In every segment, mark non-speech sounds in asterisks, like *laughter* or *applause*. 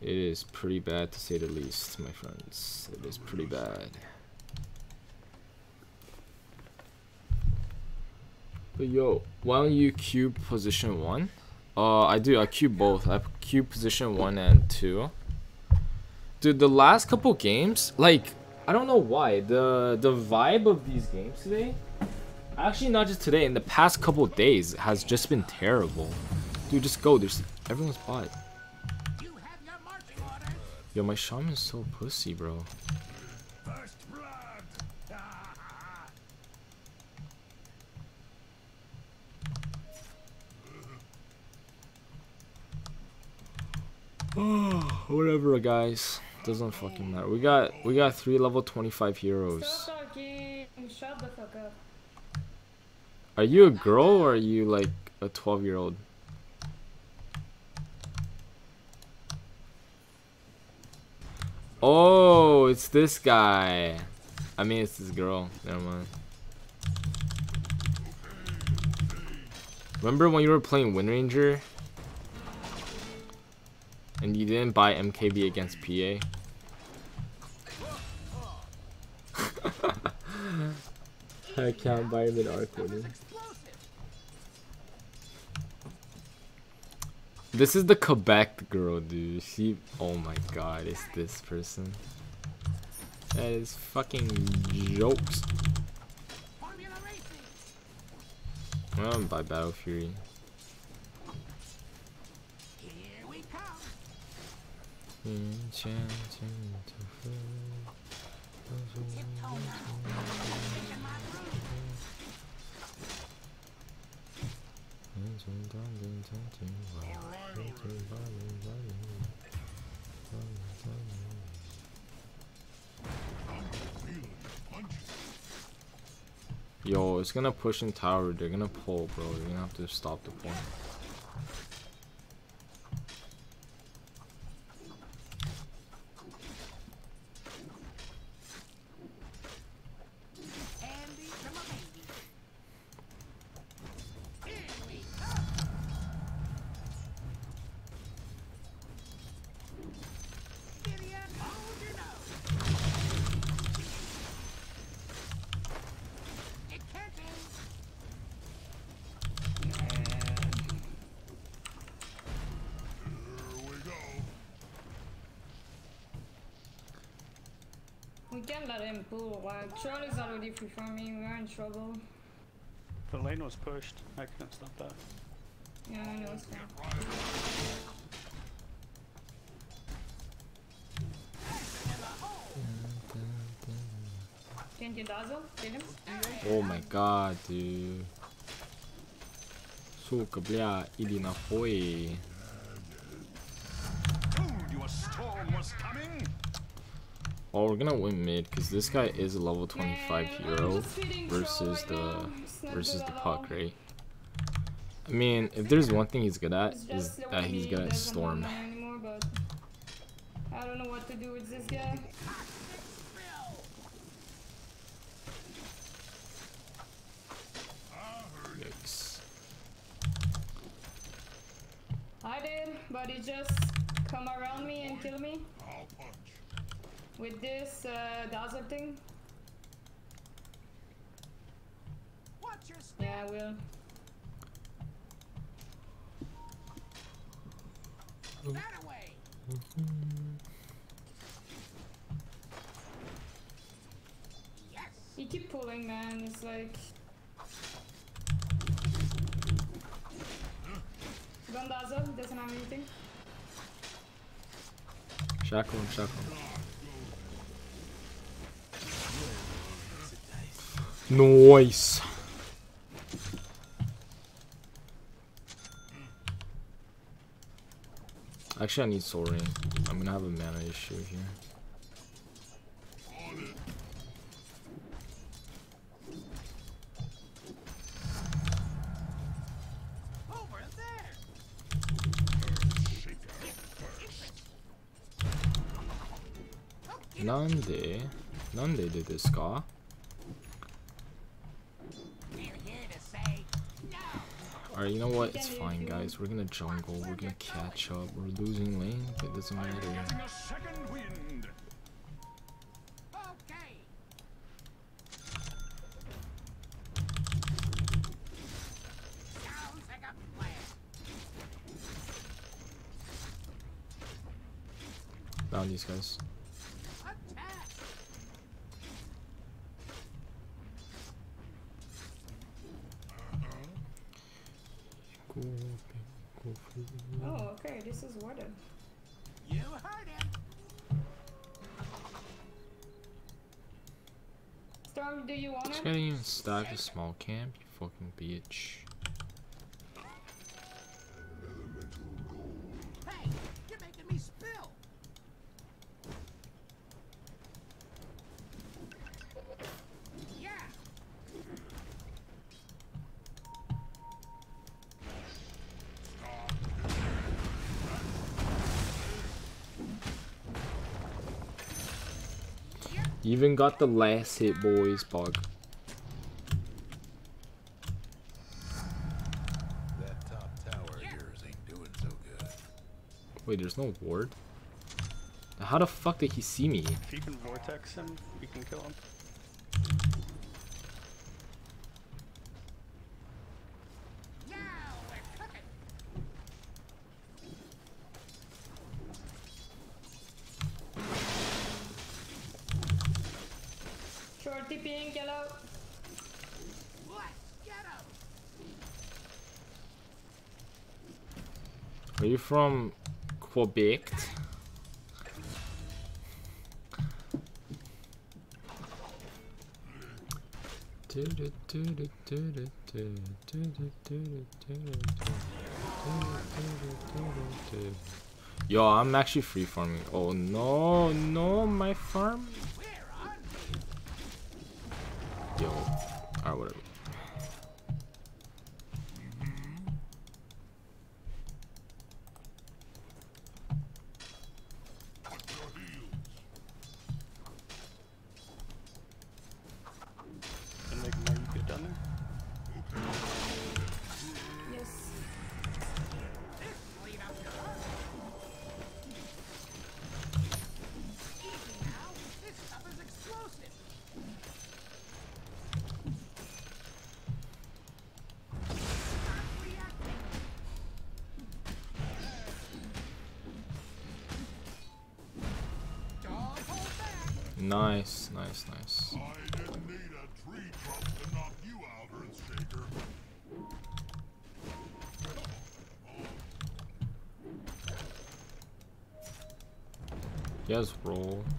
It is pretty bad to say the least, my friends. It is pretty bad. But yo, why don't you cube position one? Uh, I do. I cube both. I cube position one and two. Dude, the last couple games, like, I don't know why the the vibe of these games today, actually not just today, in the past couple days has just been terrible. Dude, just go. There's everyone's bot. Yo, my shaman's so pussy, bro. *sighs* Whatever, guys. Doesn't fucking matter. We got we got three level 25 heroes. Stop talking. Shut the fuck up. Are you a girl or are you like a 12 year old? Oh, it's this guy. I mean, it's this girl. Never mind. Remember when you were playing Windranger? And you didn't buy MKB against PA? *laughs* I can't buy him in corner. This is the Quebec girl, dude. She, oh my god, it's this person. That is fucking jokes. I'm gonna Battle Fury. Yo, it's gonna push in tower. They're gonna pull, bro. You're gonna have to stop the point. Troll is already free farming. We're in trouble. The lane was pushed. I couldn't stop that. Yeah, I know it's fine. Can't you dazzle? Kill him? Oh my god, dude. Сука, бля, иди нахуй. Oh, we're gonna win mid because this guy is a level 25 hero versus the versus the puck, right? I mean, if there's one thing he's good at is that he's good at storm. want me Anymore, but I don't know what to do with this guy. Yikes. I did, but he just come around me and kill me. With this uh, dazzle thing. Yeah, I will. That away. You keep pulling, man. It's like. Gun dazzle doesn't have anything. Shackle him, shackle him. Nice. Actually, I need Soul Ring. I'm gonna have a mana issue here. Nande? Nande de desu ka? Alright, you know what? It's fine, guys. We're gonna jungle. We're gonna catch up. We're losing lane, but it doesn't matter. Found these guys. Oh, okay, this is Warden. You heard him. Storm, do you want This him? guy didn't even stack the small camp, you fucking bitch. Hey, you're making me spill. Yeah. Even got the last hit, boys, bug. That top tower of yours ain't doing so good. Wait, there's no ward? How the fuck did he see me? If you can vortex him, we can kill him. Now we're cooking. Short TPing, yellow. Let's get him. Are you from Yo, I'm actually free farming. Oh no, no, my farm. Yo, alright, whatever. Nice, nice, nice. I didn't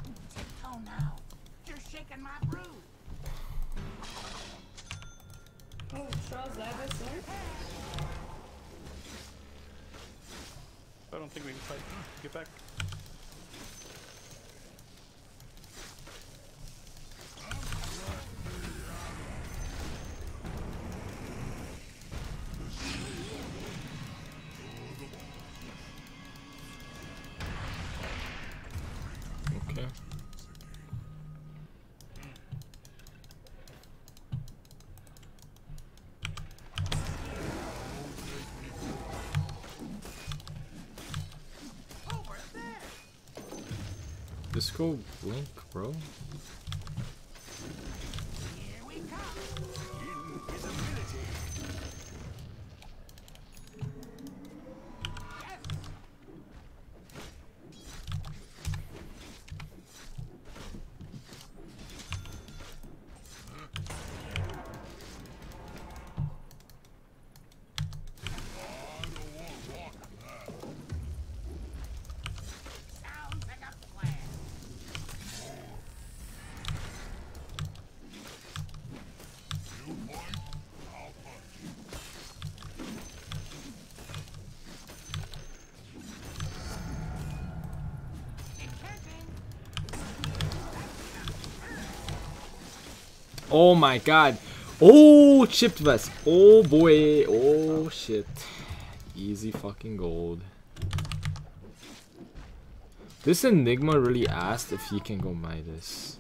Let's go blink, bro. Here we come. Yes. Oh my god. Oh, chipped vest. Oh boy. Oh shit. Easy fucking gold. This Enigma really asked if he can go Midas.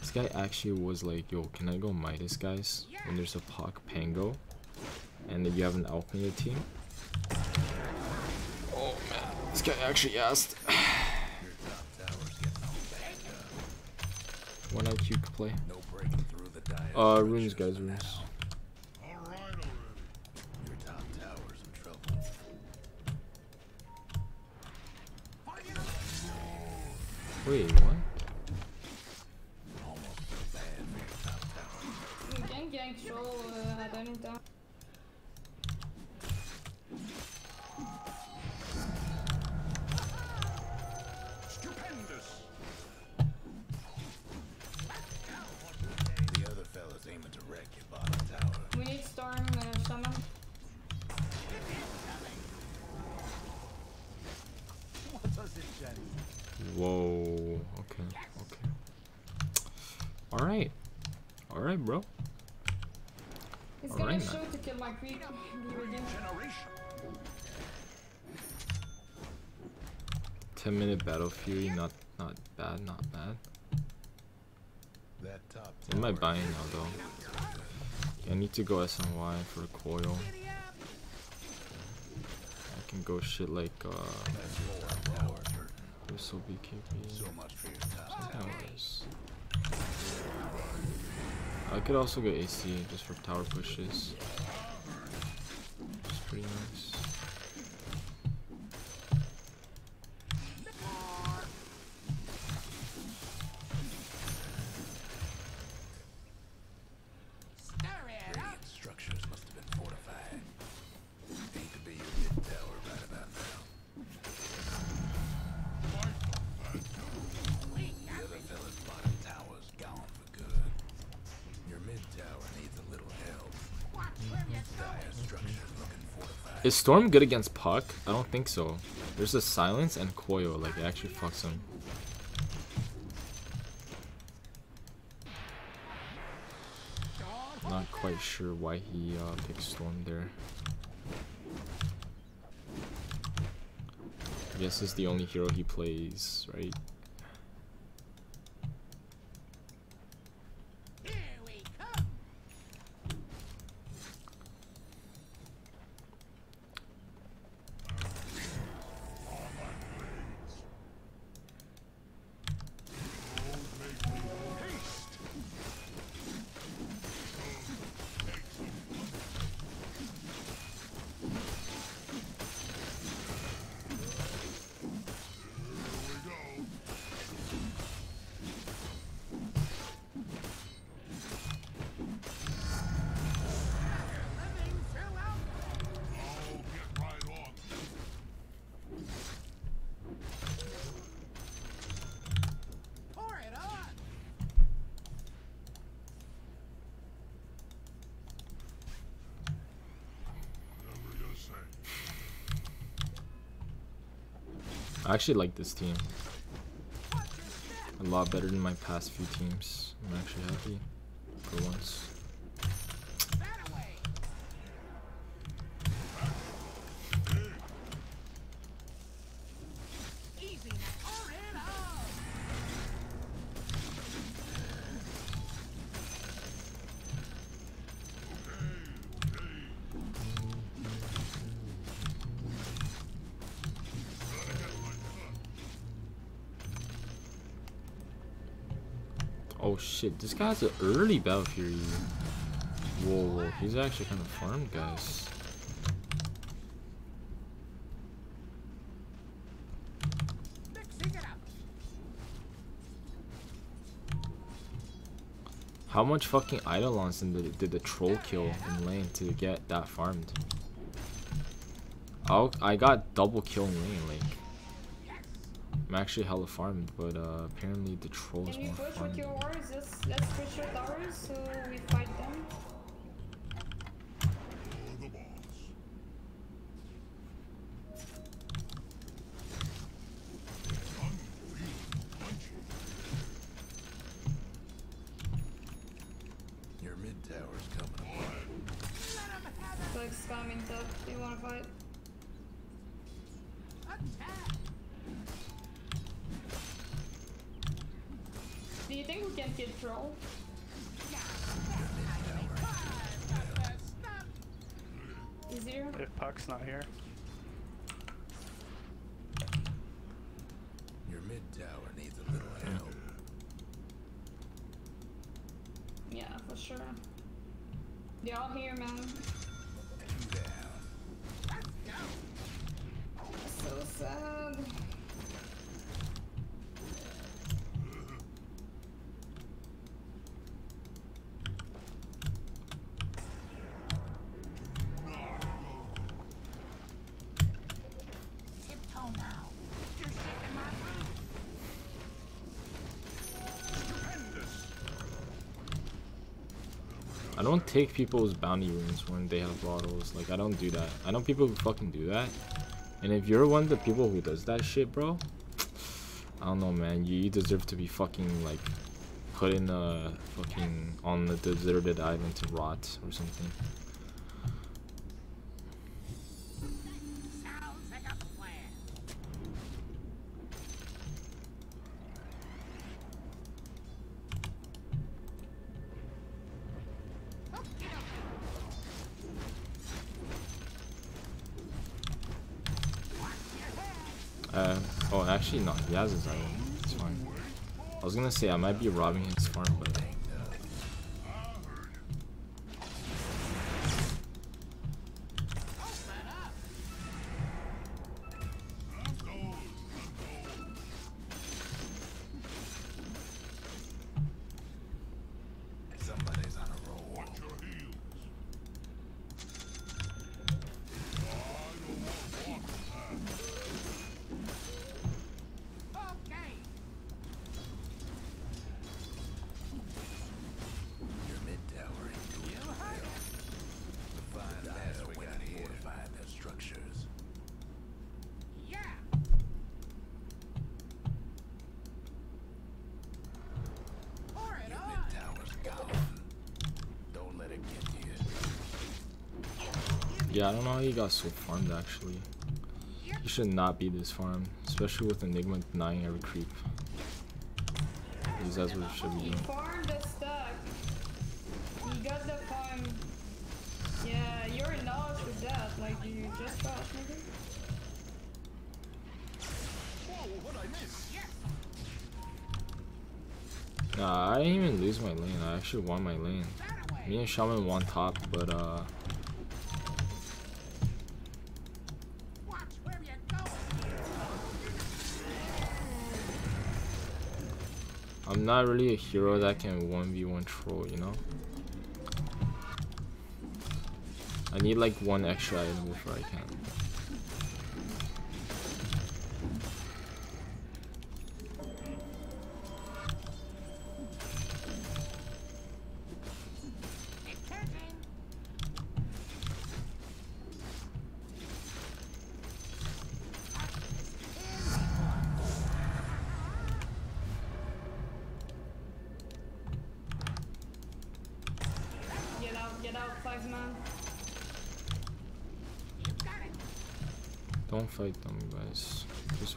This guy actually was like, yo, can I go Midas, guys? When there's a Puck Pango. and you have an your team. Oh man, this guy actually asked. One IQ could play. No breaking through the dire Uh, runes, guys, of runes. now. All right already. Your top tower's in trouble. Wait, what? Almost as bad bro. He's Alright, gonna man. shoot to kill my creep. Be ready. Generation. 10 minute battle fury, not not bad, not bad. That top What am I buying now though? Yeah, I need to go SNY for a coil. I can go shit like uh That's lower this will be KP. So much for your top tower. Towers. I could also go AC just for tower pushes. It's pretty nice. Is Storm good against Puck? I don't think so. There's a silence and coil, like it actually fucks him. Not quite sure why he uh, picked Storm there. I guess it's the only hero he plays, right? I actually like this team a lot better than my past few teams. I'm actually happy for once. Guy's an early Battle Fury. Whoa, he's actually kind of farmed, guys. How much fucking Eidolons did did the troll kill in lane to get that farmed? i I got double kill in lane, like. I'm actually hella farmed, but uh, apparently the troll is Can you more push with your wars? Just let's push your towers so we fight them. The boss. Your mid tower's coming apart. Let 'em have It's like scamming top. Do you wanna fight? Attack. Think we can kill troll? Five, the first stop. if Puck's not here. Your mid tower needs a little help. Yeah, for sure. They all here, man. Two down. That's so sad. Tiptoe now. You're shaking my room. I don't take people's bounty runes when they have bottles. Like, I don't do that. I know people who fucking do that. And if you're one of the people who does that shit, bro, I don't know, man. You, you deserve to be fucking, like, put in a fucking, on the deserted island to rot or something. Uh, oh, actually, not. He has his island. It's fine. I was gonna say I might be robbing his farm, but don't know how he got so farmed actually. He should not be this farmed, especially with Enigma denying every creep. Because that's what it should be He doing. farmed the stack. He got the farm. Yeah, you're in knowledge with that. Like, you just got, nigga. Nah, I didn't even lose my lane. I actually won my lane. Me and Shaman won top, but uh, I'm not really a hero that can 1v1 troll, you know? I need like one extra item before I can.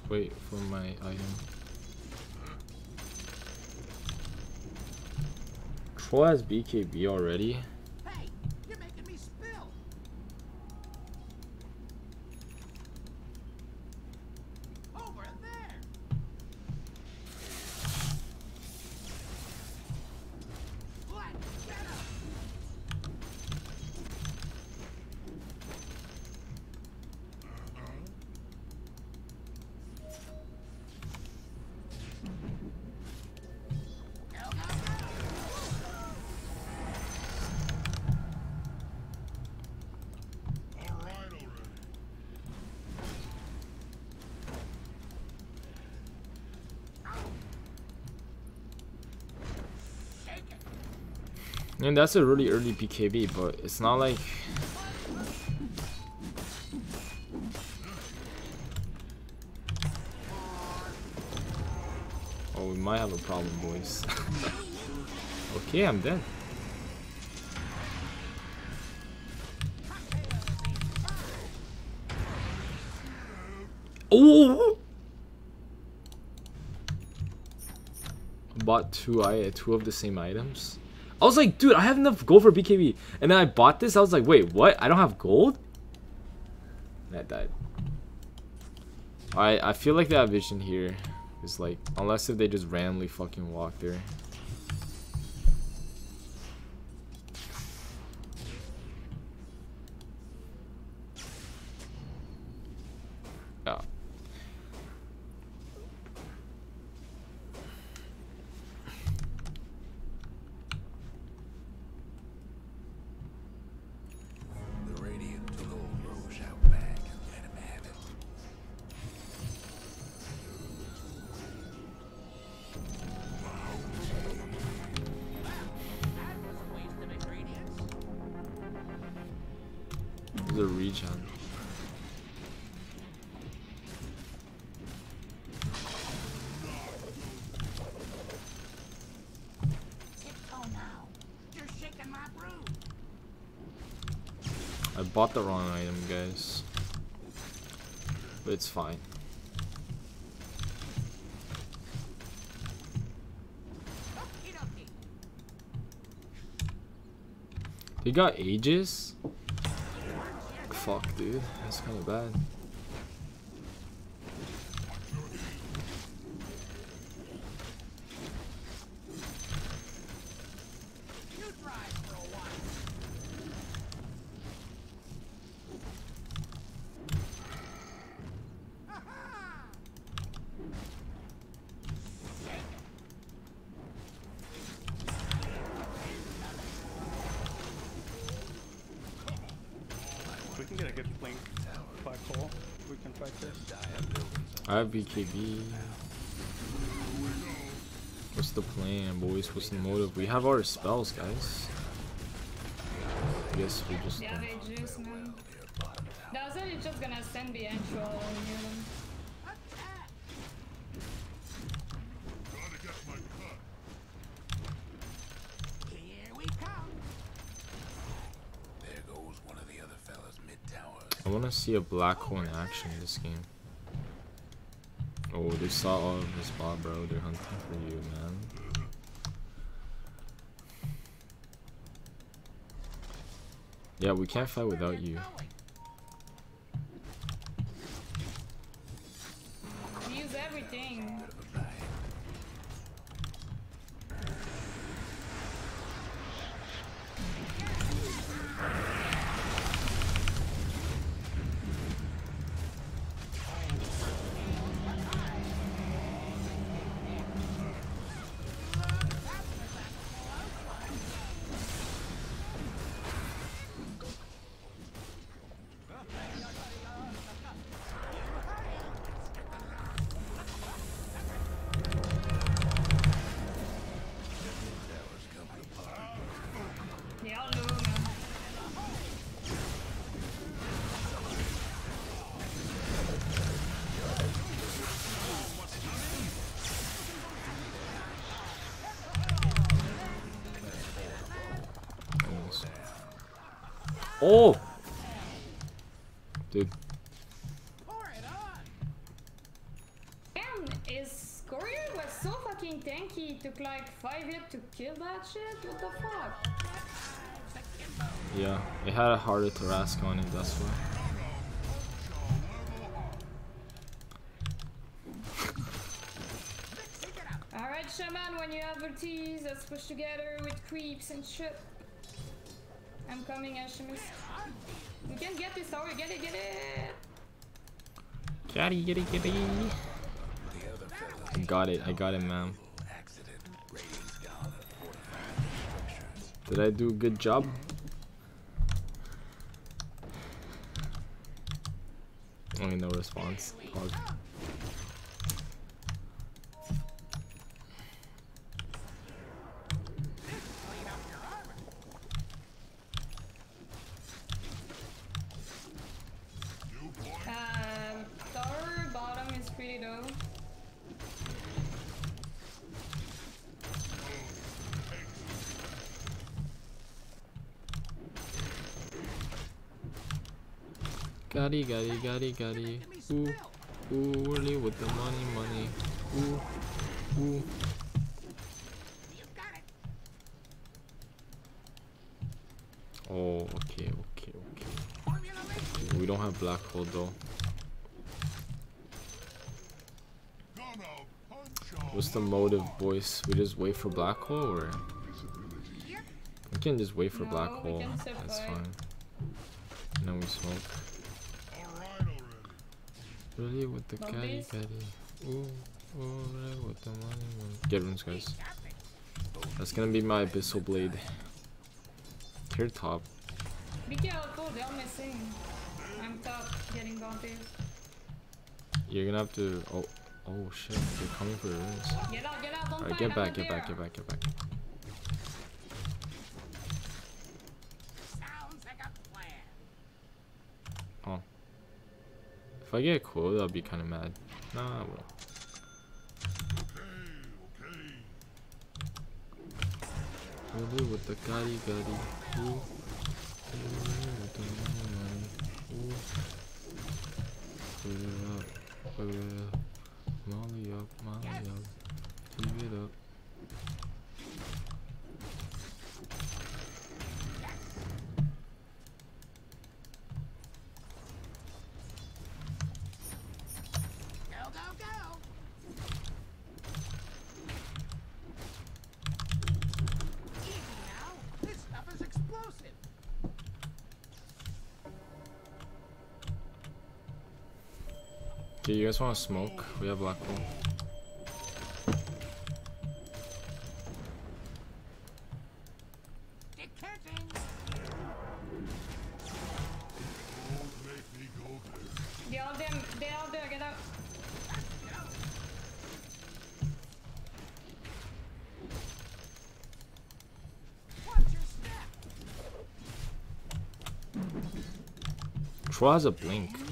Wait for my item. Troll has BKB already. And that's a really early BKB, but it's not like Oh, we might have a problem, boys. *laughs* okay, I'm dead. Oh! Bought two I two of the same items. I was like, dude, I have enough gold for BKB. And then I bought this. I was like, wait, what? I don't have gold? And I died. I I feel like that vision here is like unless if they just randomly fucking walk there. A regen. I bought the wrong item, guys. But it's fine. He got ages? Fuck, dude. That's kind of bad. You drive for a while. Ha-ha! If we can get a good flank by Cole, we can fight this. I have BKB. What's the plan, boys? What's the motive? We have our spells, guys. I guess we just Yeah, don't. they juice, man. Dazzle is just gonna send the intro on you. Attack! Gotta get my cut. Here we come. There goes one of the other fellas mid-towers. I want to see a black hole in action in this game. Oh, they saw all of this spot, bro. They're hunting for you, man. Yeah, we can't fight without you. Oh! Dude, Pour it on. Damn, is Courier was so fucking tanky. It took like 5 hit to kill that shit? What the fuck? yeah. It had a Heart of Tarrasque on it, that's why. Alright, Shaman, when you have tease, let's push together with creeps and shit. I'm coming, Alchemist. We can get this tower, get it, get it! Getty, it, get it, other fellas I got it, I got it, structures. Did I do a good job? Only no response. Pog. Um, tower bottom is pretty low. Gotti, gotti, gotti. Ooh, ooh, early with the money, money. Ooh, ooh. You got it. Oh, okay, okay, okay. We don't have black hole though. Gonna punch on What's the motive, boys? We just wait for black hole, or we can just wait for No, black hole. That's fine. And then we smoke. Really with the Zombies? catty. Ooh, ooh, with the money, money. Get runes, guys. That's gonna be my abyssal blade. Tier top. Be careful, they're missing. I'm top, getting bounties. You're gonna have to. Oh, oh shit! They're coming for the runes. Get out, get out, don't Alright, get back, get back, get back, get back. If I get quoted, I'll be kind of mad. Nah, I won't. With the. Molly up, Molly up. It up. Go, go, go. Easy now. This stuff is explosive. Okay, you guys want to smoke? We have black hole. Decanting. Don't make me go there. They're out there, there, get out. Watch your step. Troll a blink.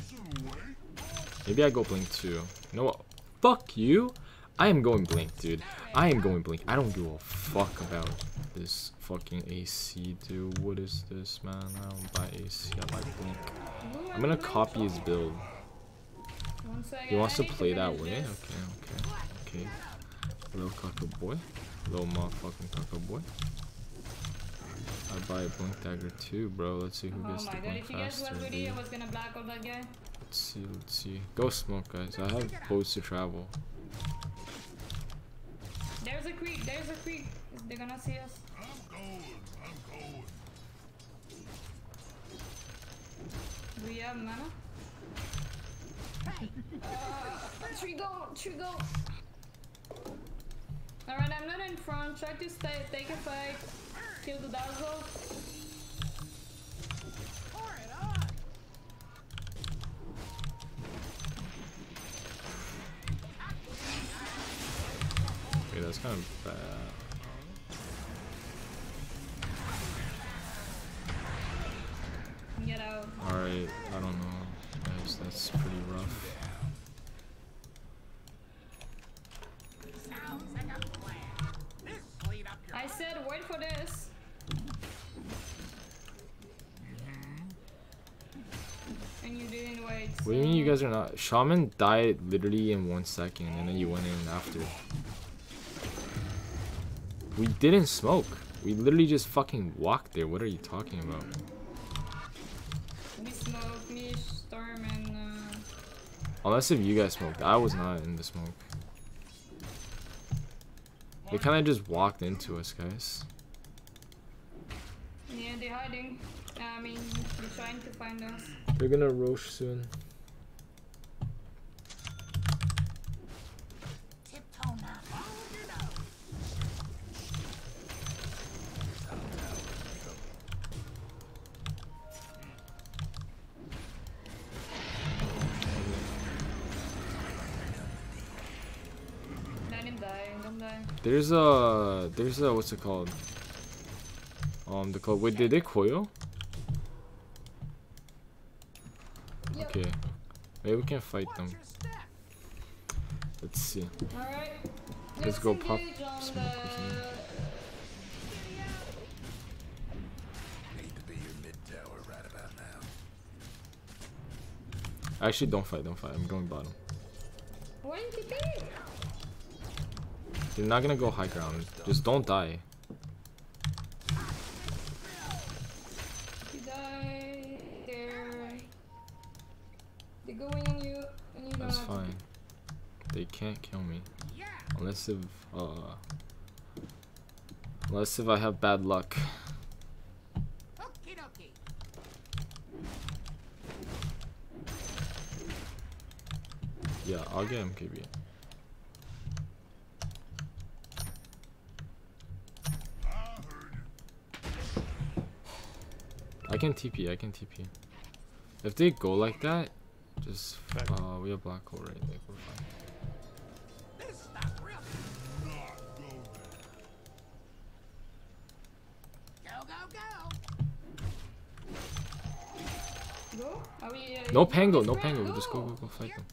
Maybe I go blink too. You know what? Fuck you. I am going blink, dude. I am going blink. I don't give a fuck about this fucking AC, dude. What is this, man? I don't buy AC. I buy blink. I'm gonna copy his build. He wants to play that way? Okay, okay, okay. Little cocker boy. Little motherfucking cocker boy. I buy a blink dagger too, bro. Let's see who Oh gets my the god, blink if you guys faster. was ready, dude. I was gonna black out that guy. Let's see, let's see. Go smoke, guys. I have boats to travel. There's a creek, there's a creek. They're gonna see us. I'm going, I'm going. Do we have mana? Uh, tree go, tree go. Alright, I'm not in front. Try to stay, take a fight. Kill the dazzle. That's kind of bad. Get out. Alright, I don't know. Guys, that's pretty rough. Sounds like a plan. This lead up your I said wait for this. And you didn't wait. What do you mean you guys are not? Shaman died literally in one second and then you went in after. We didn't smoke. We literally just fucking walked there. What are you talking about? We smoke, me, Storm, and uh, Unless if you guys smoked. I was not in the smoke. They kind of just walked into us, guys. yeah, they're hiding. I mean, they're trying to find us. They're gonna roach soon. There's a there's a what's it called? Um, the club. Wait, did they coil? Okay, maybe we can fight them. Let's see. Let's go pop smoke the... or something. Need to be your mid tower right about now. Actually, don't fight, don't fight. I'm going bottom. Did They're not gonna go high ground. Just don't die. You die there. They're going on you, and you That's fine. They can't kill me. Unless if, uh... Unless if I have bad luck. Yeah, I'll get MKB. I heard it. I can TP, I can TP. If they go like that, just, Back. uh, we have black hole right, like, we're fine. This stuff really. Not go there. Go, go, go. Go? Are we, uh, No Pango, no this Pango, round? just go, go, go, fight them.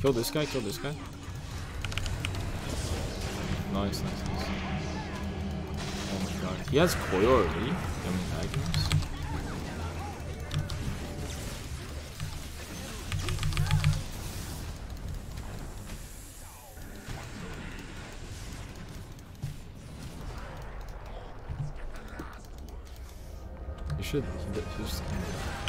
Kill this guy, kill this guy. Nice, nice, nice. Oh my god. He has coil already? Mean, Agnes. You should. He, he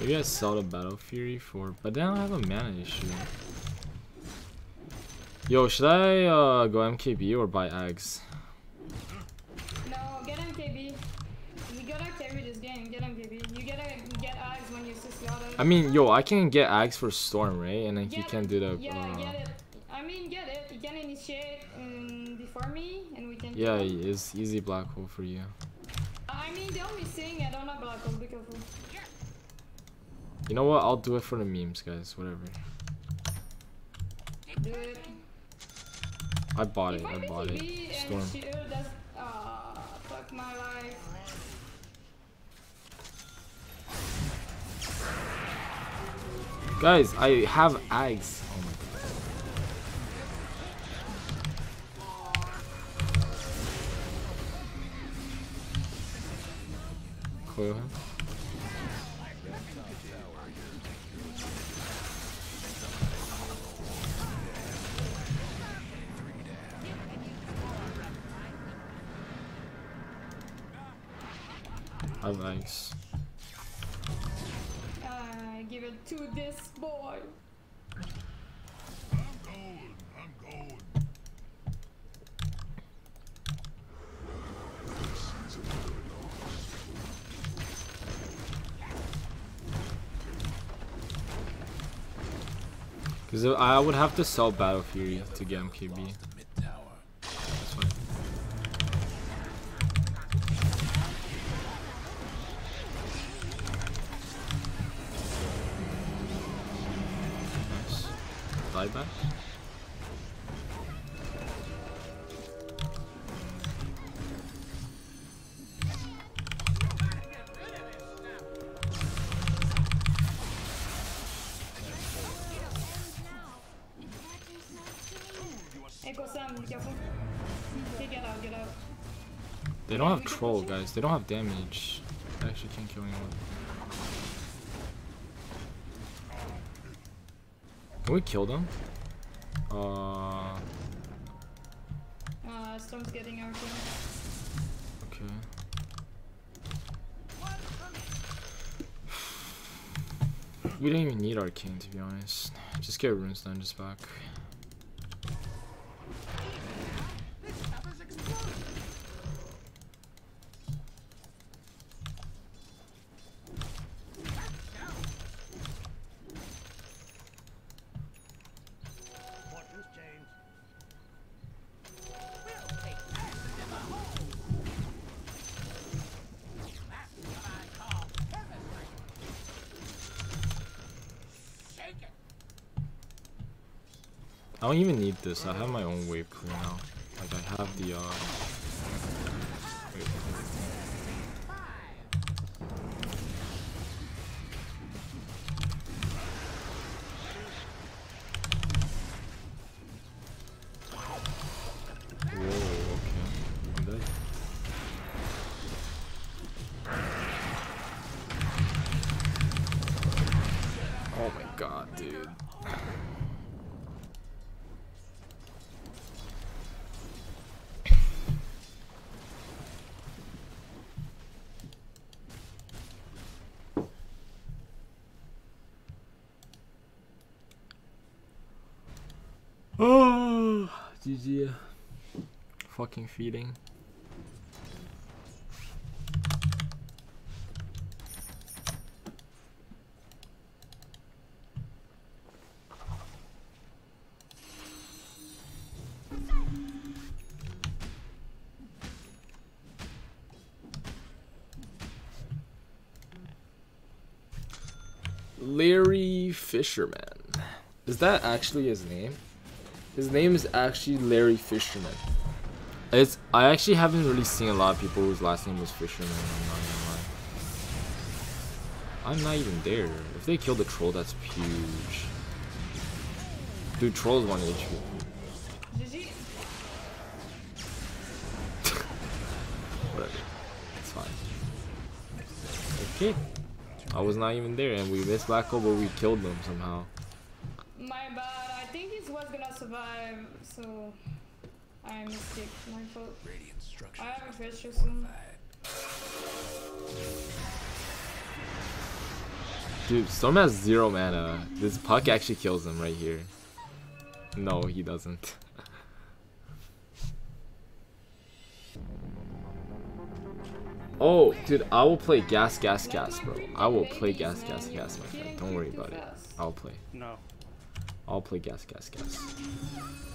Maybe I sell the Battle Fury for, but then I have a mana issue. Yo, should I uh, go MKB or buy Ags? No, get MKB. You gotta carry this game. Get MKB. You gotta get Ags when you Sisgata. I mean, yo, I can get Ags for Storm, right? And then he Get- can do the. Yeah, Uh, get it. I mean, get it. You can initiate um, before me, and we can. yeah, it's easy black hole for you. You know what? I'll do it for the memes, guys. Whatever. I bought it. I bought it. Storm. Guys, I have Ags. I have Ags. Uh, give it to this boy. I'm going. I'm going. Because I would have to sell Battle Fury to get MKB. Have troll, guys. They don't have damage. I actually can't kill anyone. Can we kill them? Uh, Uh, Storm's getting our kill. okay. We don't even need Arcane to be honest. Just get Runestone just back. I don't even need this. I have my own wave clear now. Like I have the uh. Fucking feeding. Larry Fisherman. Is that actually his name? His name is actually Larry Fisherman. It's I actually haven't really seen a lot of people whose last name was Fisherman. I'm not. I'm not even there. If they kill the troll, that's huge. Dude, troll's one HP. *laughs* Whatever. It's fine. Okay. I was not even there, and we missed Black Hole, but we killed them somehow. My bad. I think he was gonna survive, so I mistake. My fault. Radiant structure. I have a fish soon. Dude, Storm has zero mana. This puck actually kills him right here. No, he doesn't. *laughs* oh, dude, I will play gas, gas, gas, bro. I will play gas, gas, gas, my friend. Don't worry about it. I'll play. No. I'll play gas, gas, gas.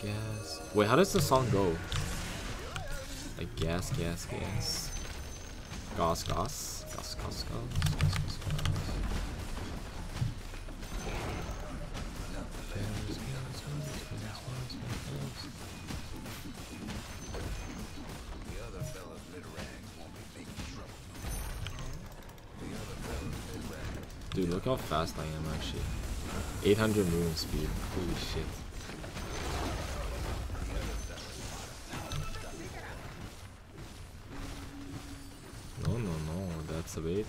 Gas. Wait, how does the song go? Like gas, gas, gas. Won't be making trouble. The other fellas mid-range. Dude, look how fast I am actually. 800 movement speed. Holy shit. No, no, no. That's a bait.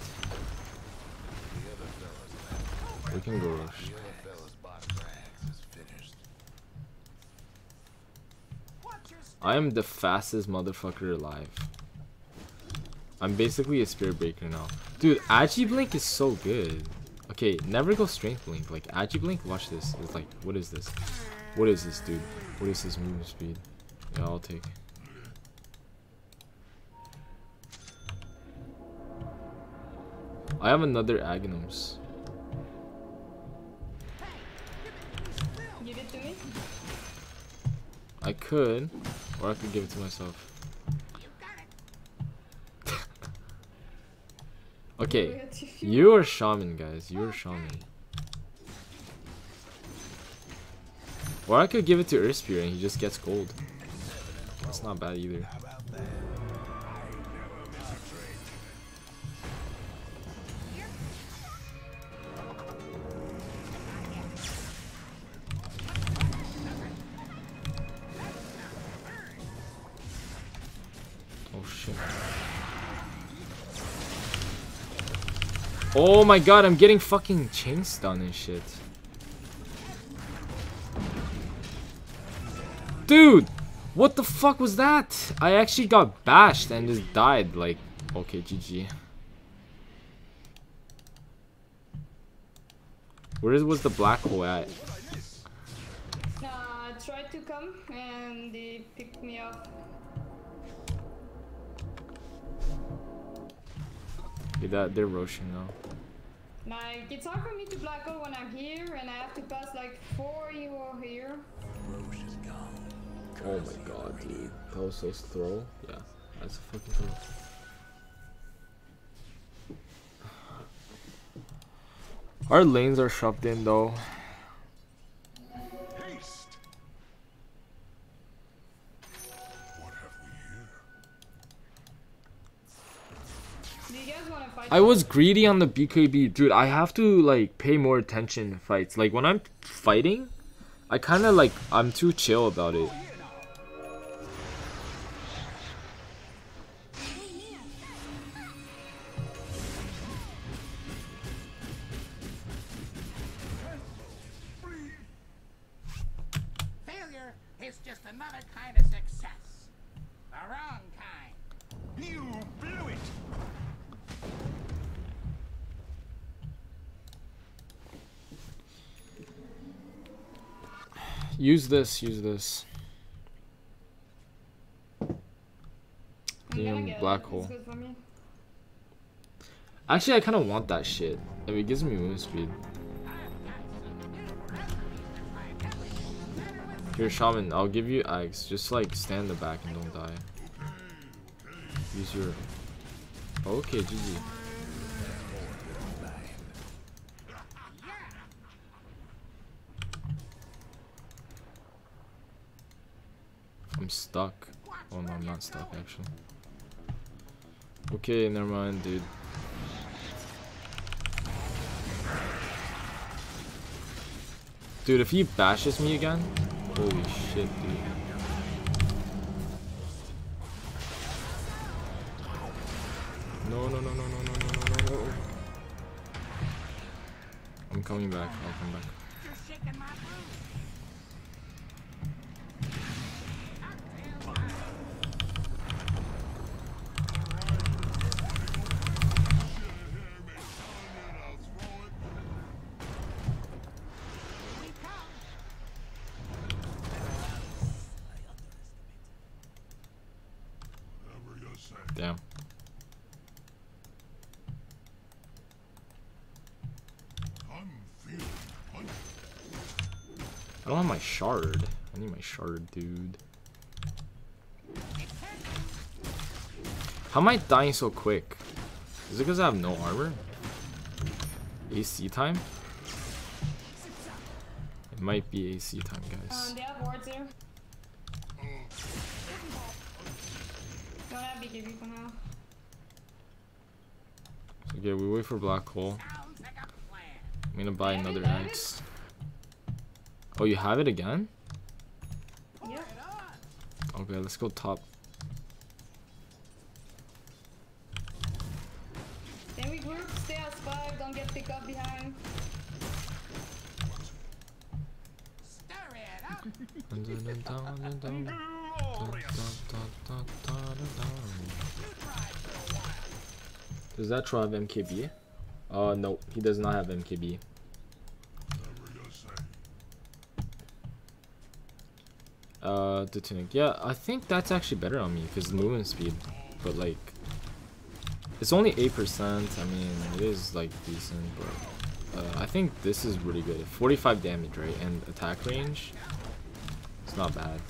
We can go rush. I am the fastest motherfucker alive. I'm basically a spirit breaker now. Dude, Agi Blink is so good. Okay, never go strength blink. Like Agi Blink, watch this. It's like, what is this? What is this, dude? What is this movement speed? Yeah, I'll take. I have another Aghanim's. Give it to me. I could, or I could give it to myself. You got it. Okay, you. you are shaman, guys. You are shaman. Or I could give it to Earth Spirit and he just gets gold. That's not bad either. Oh shit. Oh my god, I'm getting fucking chain stun and shit. Dude! What the fuck was that? I actually got bashed and just died. Like, okay, GG. Where was the black hole at? Uh, I tried to come and they picked me up. Okay, that they're rushing now. Like, it's hard for me to black hole when I'm here and I have to pass like four you are here. Rosh is gone. Oh my god, dude. That was so throw. Yeah, that's a fucking throw. Our lanes are shoved in though. I was greedy on the BKB, dude. I have to like pay more attention in fights. Like when I'm fighting, I kind of like I'm too chill about it. Failure is just another kind of success. The wrong kind. You blew it! Use this, use this. I'm Yeah, gonna get black hole. It's good for me. Actually, I kind of want that shit. I mean, it gives me movement speed. Here, Shaman, I'll give you eggs. Just like stand the back and don't die. Use your. Okay, GG. I'm stuck. Oh no, I'm not stuck actually. Okay, never mind, dude. Dude, if he bashes me again, holy shit, dude. No, no, no, no, no, no, no, no, no. I'm coming back. I'll come back. Damn. I don't have my shard. I need my shard, dude. How am I dying so quick? Is it because I have no armor? AC time? It might be AC time, guys. Um, they have wards here. Don't have BKB for now. Okay, we wait for black hole. Sounds like a plan. I'm gonna buy another axe. Oh, you have it again? Yep. Okay, let's go top. Then we group, stay as five, don't get picked up behind. Stir it up. Does that have MKB? Uh, no, he does not have MKB. Uh, the tunic. Yeah, I think that's actually better on me because movement speed. But like, it's only eight percent. I mean, it is like decent, but uh, I think this is really good. Forty-five damage, right, and attack range. It's not bad.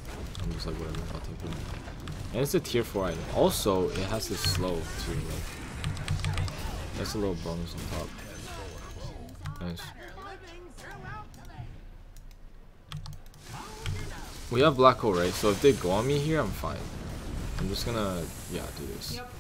I'm just like whatever. I'll take it. And it's a tier four item. Also, it has this slow too. Like, that's a little bonus on top. Nice. We have black hole, right? So if they go on me here, I'm fine. I'm just gonna, yeah, do this. Yep.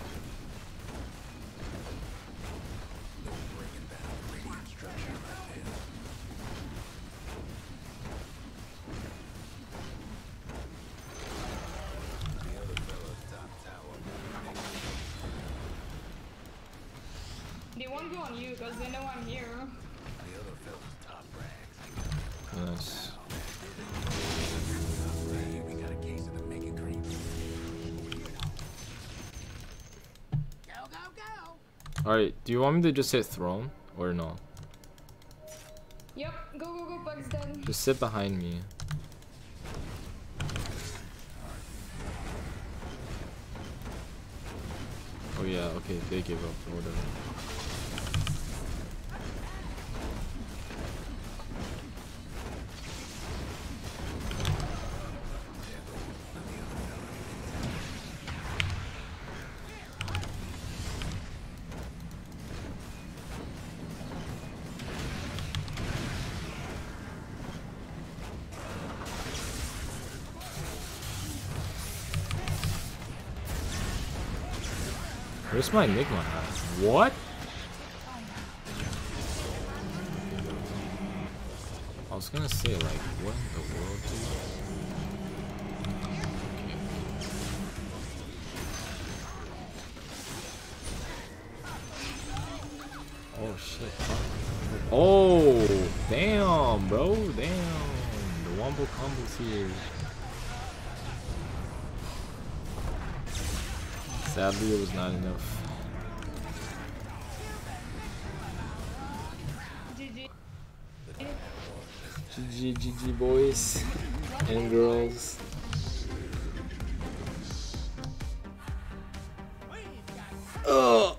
Do you want me to just hit throne? Or no? Yep, go go go, Bugs dead. Just sit behind me. Oh yeah, okay, they give up whatever. Where's my Enigma hat? What? I was gonna say like, what in the world, dude? Oh shit. Oh, damn, bro, damn. The Wombo combo's here. Sadly, it was not enough. GG. GG, GG, boys and girls. Oh,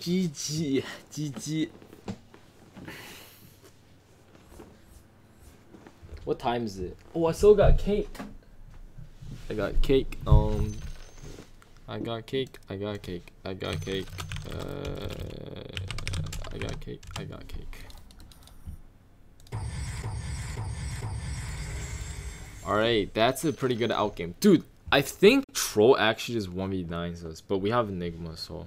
GG, GG. What time is it? Oh, I still got cake. I got cake. Um, I got cake. I got cake. I got cake. Uh, I got cake. I got cake. Alright, that's a pretty good outgame. Dude, I think Troll actually just 1v9s us, but we have Enigma, so